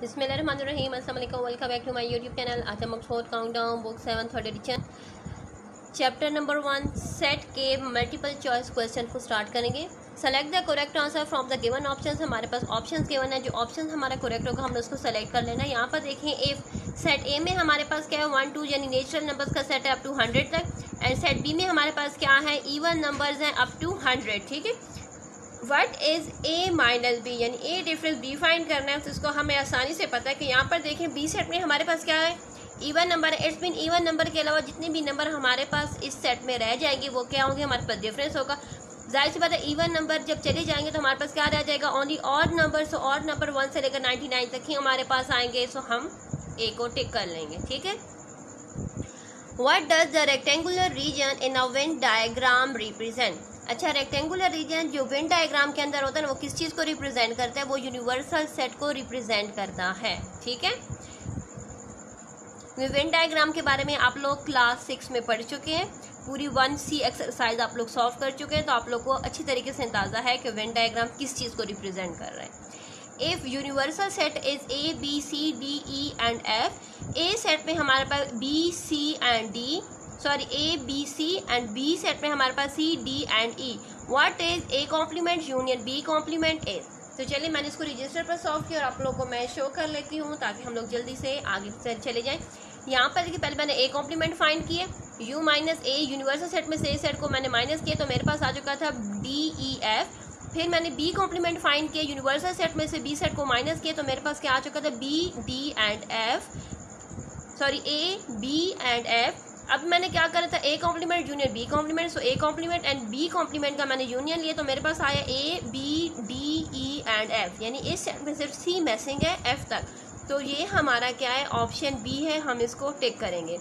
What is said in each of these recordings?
बिस्मिल्लाम welcome back to my YouTube channel. आज Oxford countdown book seven third edition chapter number one set के multiple choice question को start करेंगे। Select the correct answer from the given option हमारे पास option given है। जो option हमारा correct होगा, हमने उसको सेलेक्ट कर लेना है। यहाँ पर देखें इफ़ सेट ए में हमारे पास क्या है? वन टू यानी नेचुरल नंबर्स का सेट है अप टू हंड्रेड तक। एंड सेट बी में हमारे पास क्या है? ईवन नंबर्स हैं अप टू हंड्रेड ठीक है? What is A minus B यानी ए डिफरेंस बी फाइंड करना है तो इसको हमें आसानी से पता है कि यहाँ पर देखें बी सेट में हमारे पास क्या है? इवन नंबर है। इट्स मीन इवन नंबर के अलावा जितने भी नंबर हमारे पास इस सेट में रह जाएँगे, वो क्या होंगे? हमारे पास डिफरेंस होगा। ज़ाहिर सी बात है इवन नंबर जब चले जाएँगे तो हमारे पास क्या रह जाएगा? Only odd number so odd number one से लेकर नाइन्टी नाइन तक ही हमारे पास आएँगे। सो हम ए को टिक कर लेंगे, ठीक है? What does the rectangular region in a diagram represent अच्छा रेक्टेंगुलर रीजन जो वेन डायग्राम के अंदर होता है वो किस चीज़ को रिप्रेजेंट करता है? वो यूनिवर्सल सेट को रिप्रेजेंट करता है, ठीक है? वेन डायग्राम के बारे में आप लोग क्लास सिक्स में पढ़ चुके हैं। पूरी वन सी एक्सरसाइज आप लोग सॉल्व कर चुके हैं तो आप लोग को अच्छी तरीके से अंदाज़ा है कि वेन डायग्राम किस चीज़ को रिप्रेजेंट कर रहा है। If universal set is A B C D E and F A set में हमारे पास B C and D sorry A B C and B set में हमारे पास C D and E what is A complement union B complement is तो चलिए, मैंने इसको register पर solve किया और आप लोगों को मैं शो कर लेती हूँ ताकि हम लोग जल्दी से आगे से चले जाएँ। यहाँ पर देखिए, पहले मैंने ए कॉम्प्लीमेंट फाइंड किए। U minus A universal set में से सेट को मैंने माइनस किया तो मेरे पास आ चुका था डी ई एफ़ फिर मैंने बी कॉम्प्लीमेंट फाइंड किया यूनिवर्सल सेट में से बी सेट को माइनस किया तो मेरे पास क्या आ चुका था? B D and F sorry A B and F अब मैंने क्या करा था? A complement junior B complement so A complement and B complement का मैंने यूनियन लिया तो मेरे पास आया A B D E and F यानी इस सेट में सिर्फ़ सी मैसिंग है एफ़ तक। तो ये हमारा क्या है? ऑप्शन बी है, हम इसको टिक करेंगे।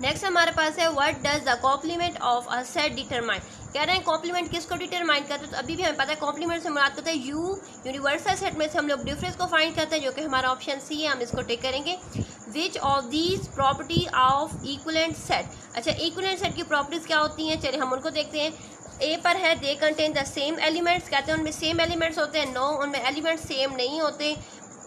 नेक्स्ट हमारे पास है what does the complement of a set determine कह रहे हैं कॉम्प्लीमेंट किसको डिटरमाइन करते हैं? तो अभी भी हमें पता है कॉम्प्लीमेंट से मुराद करते हैं यू यूनिवर्सल सेट में से हम लोग डिफरेंस को फाइंड करते हैं, जो कि हमारा ऑप्शन सी है, हम इसको टिक करेंगे। Which of these property of equivalent set अच्छा इक्वलेंट सेट की प्रॉपर्टीज़ क्या होती हैं? चलिए, हम उनको देखते हैं। ए पर है they contain the same elements कहते हैं, उनमें सेम एलिमेंट्स होते हैं? नो उनमें एलिमेंट्स सेम नहीं होते।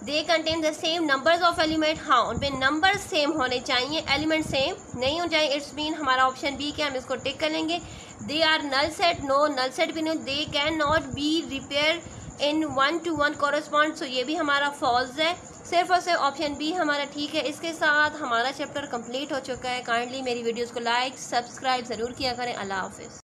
They contain the same numbers of element हाँ उनमें नंबर सेम होने चाहिए एलिमेंट सेम नहीं हो जाए। इट्स मीन हमारा ऑप्शन बी के हम इसको टिक कर लेंगे। They are null set no null set भी नहीं। They can not be repair in one to one correspond so ये भी हमारा फॉल्स है। सिर्फ़ और सिर्फ़ ऑप्शन बी हमारा ठीक है। इसके साथ हमारा चैप्टर कंप्लीट हो चुका है। काइंडली मेरी वीडियोस को लाइक सब्सक्राइब ज़रूर किया करें। अल्लाह हाफिज़।